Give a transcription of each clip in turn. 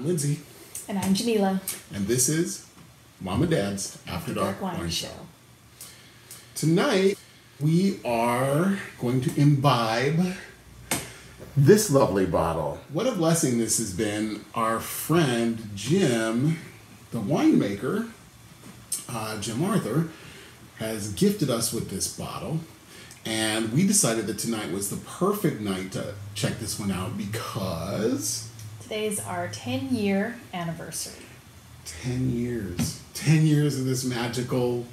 I'm Lindsay, And I'm Jamiella. and this is Mom and Dad's After Dark, Wine, Wine Show. Show. Tonight, we are going to imbibe this lovely bottle. What a blessing this has been. Our friend Jim, the winemaker, uh, Jim Arthur, has gifted us with this bottle. And we decided that tonight was the perfect night to check this one out because Today's our 10 year anniversary. 10 years. 10 years of this magical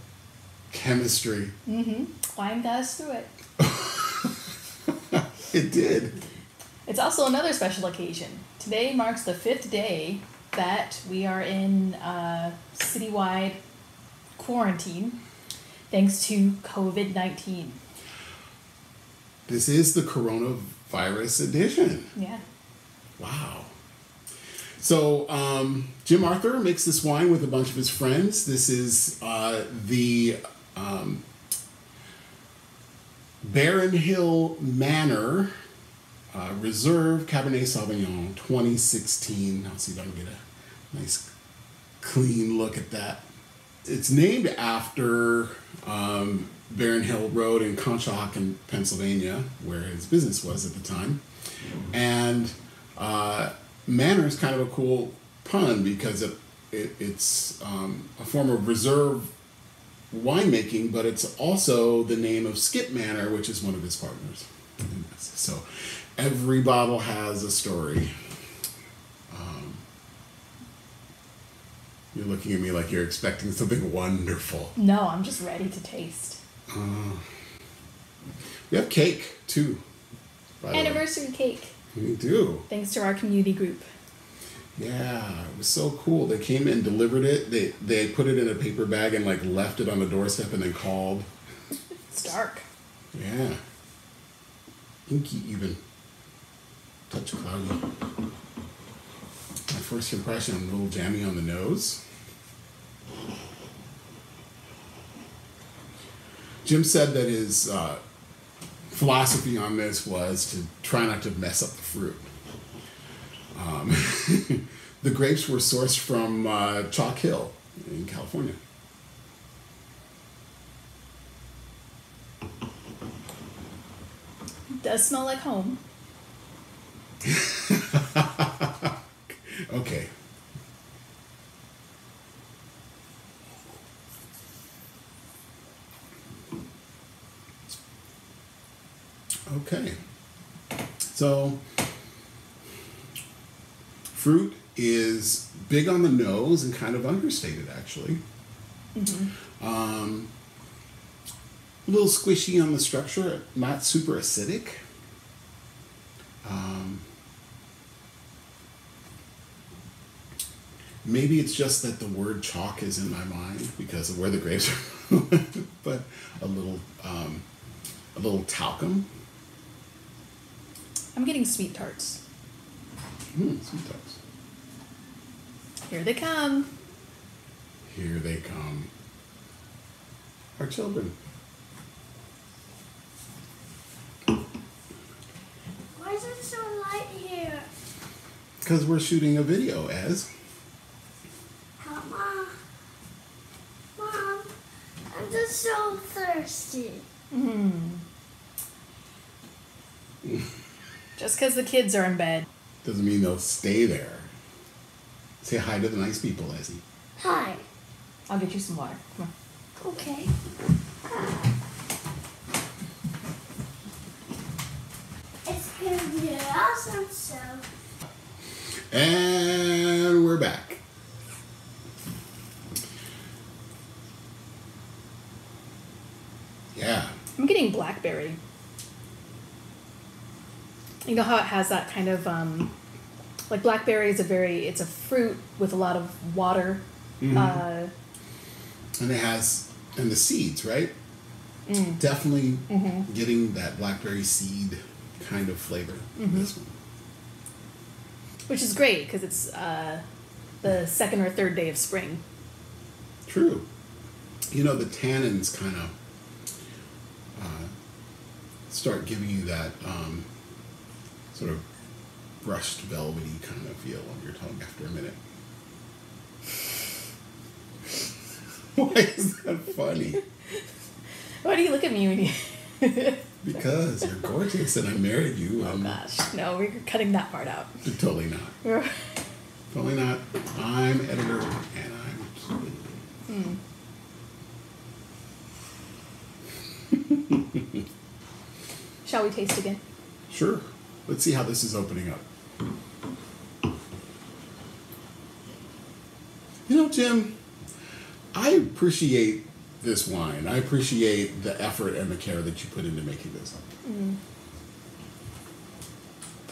chemistry. Mm-hmm. Wine got us through it. It did. It's also another special occasion. Today marks the fifth day that we are in uh, citywide quarantine thanks to COVID 19. This is the coronavirus edition. Yeah. Wow. So, um, Jim Arthur makes this wine with a bunch of his friends. This is uh, the um, Barren Hill Maner uh, Reserve Cabernet Sauvignon 2016. I'll see if I can get a nice clean look at that. It's named after um, Barren Hill Road in Conshohocken, Pennsylvania, where his business was at the time. And uh, manor is kind of a cool pun because it, it it's um, a form of reserve winemaking, but it's also the name of Skip Maner, which is one of his partners. So every bottle has a story. Um, you're looking at me like you're expecting something wonderful. No, I'm just ready to taste. We have cake too. by the way. Anniversary cake, We do. thanks to our community group. Yeah, it was so cool. They came and delivered it. They they put it in a paper bag and like left it on the doorstep and then called. It's dark. Yeah. Inky even. Touch cloudy. My first impression, a little jammy on the nose. Jim said that his uh, philosophy on this was to try not to mess up the fruit. Um, the grapes were sourced from uh, Chalk Hill in California. Does smell like home. Okay. Okay. So, fruit is big on the nose and kind of understated, actually. Um, a little squishy on the structure, not super acidic. Um, Maybe it's just that the word chalk is in my mind because of where the grapes are, but a little, um, a little talcum. I'm getting sweet tarts. Mm, sweet tarts. Here they come. Here they come. Our children. Why is it so light here? Because we're shooting a video, as. Mama. Mom, I'm just so thirsty. Just because the kids are in bed. Doesn't mean they'll stay there. Say hi to the nice people, Ezzy. Hi. I'll get you some water. Come on. Okay. It's gonna be an awesome show. And we're back. Yeah. I'm getting blackberry. You know how it has that kind of um, like blackberry is a very it's a fruit with a lot of water. Uh, And it has, and the seeds, right? Definitely getting that blackberry seed kind of flavor. in This one. which is great because it's uh, the second or third day of spring. True. You know, the tannins kind of uh, start giving you that um, sort of brushed, velvety kind of feel on your tongue after a minute. Why is that funny? Why do you look at me when you? Because you're gorgeous and I married you. oh and gosh, no, we're cutting that part out. Totally not. Totally not. I'm editor and I'm it. Hmm. Shall we taste again? Sure. Let's see how this is opening up. You know, Jim, I appreciate this wine. I appreciate the effort and the care that you put into making this. Mm-hmm.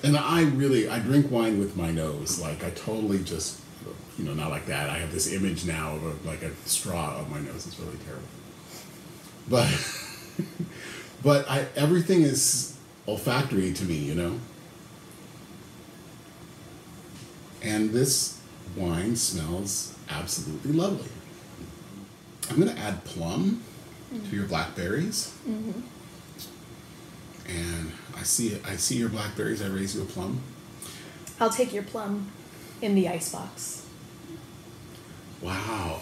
And I really, I drink wine with my nose. Like I totally just, you know, not like that. I have this image now of a, like a straw on my nose. It's really terrible. But, but I everything is olfactory to me, you know. And this wine smells absolutely lovely. I'm gonna add plum to your blackberries. Mm-hmm. And I see I see your blackberries. I raise you a plum. I'll take your plum in the icebox. Wow.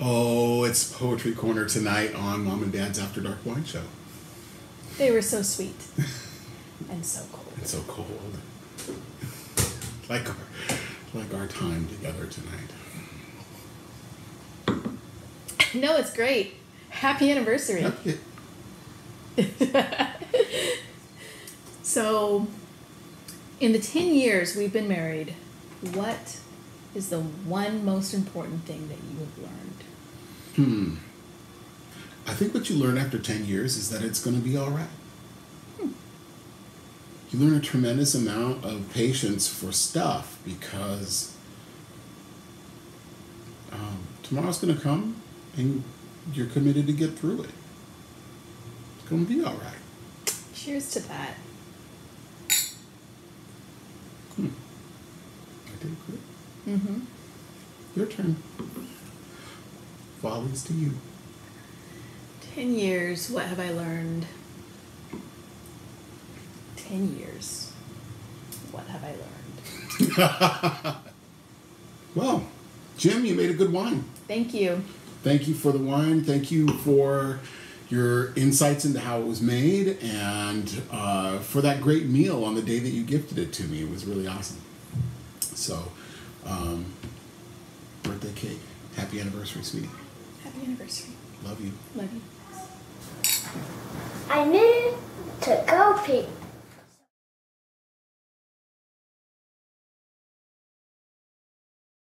Oh, it's poetry corner tonight on Mom and Dad's After Dark Wine Show. They were so sweet and so cold. It's so cold. like our like our time together tonight. No, it's great. Happy anniversary. So, in the 10 years we've been married, what is the one most important thing that you have learned? Hmm. I think what you learn after 10 years is that it's going to be all right. You learn a tremendous amount of patience for stuff because um, tomorrow's going to come and you're committed to get through it. It's going to be all right. Cheers to that. I did good. Mm-hmm. Your turn. Volleys to you. 10 years, what have I learned? 10 years, what have I learned? Well, Jim, you made a good wine. Thank you. Thank you for the wine. Thank you for your insights into how it was made and uh, for that great meal on the day that you gifted it to me. It was really awesome. So, um, birthday cake. Happy anniversary, sweetie. Happy anniversary. Love you. Love you. I need to go pee.